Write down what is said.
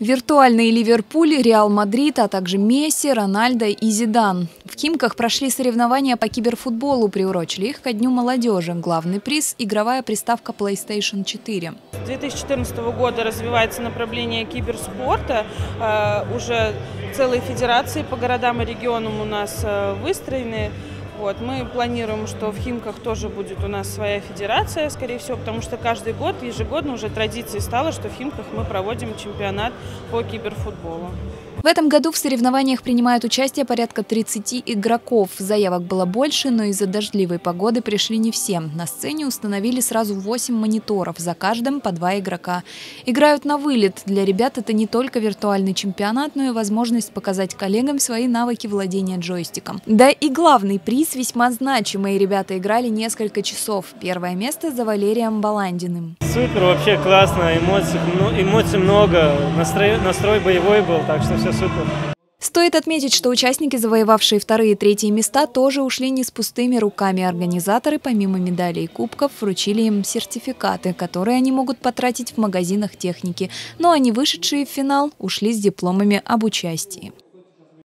Виртуальный Ливерпуль, Реал Мадрид, а также Месси, Рональдо и Зидан. В Химках прошли соревнования по киберфутболу, приурочили их ко Дню молодежи. Главный приз – игровая приставка PlayStation 4. С 2014 года развивается направление киберспорта. Э, уже целые федерации по городам и регионам у нас э, выстроены. Вот, мы планируем, что в Химках тоже будет у нас своя федерация, скорее всего, потому что каждый год, ежегодно уже традицией стало, что в Химках мы проводим чемпионат по киберфутболу. В этом году в соревнованиях принимают участие порядка 30 игроков. Заявок было больше, но из-за дождливой погоды пришли не все. На сцене установили сразу 8 мониторов, за каждым по два игрока. Играют на вылет. Для ребят это не только виртуальный чемпионат, но и возможность показать коллегам свои навыки владения джойстиком. Да и главный приз весьма значимый. Ребята играли несколько часов. Первое место за Валерием Баландиным. Супер, вообще классно, эмоций, эмоций много, настрой, настрой боевой был, так что все супер. Стоит отметить, что участники, завоевавшие вторые и третьи места, тоже ушли не с пустыми руками. Организаторы, помимо медалей и кубков, вручили им сертификаты, которые они могут потратить в магазинах техники. Но они, вышедшие в финал, ушли с дипломами об участии.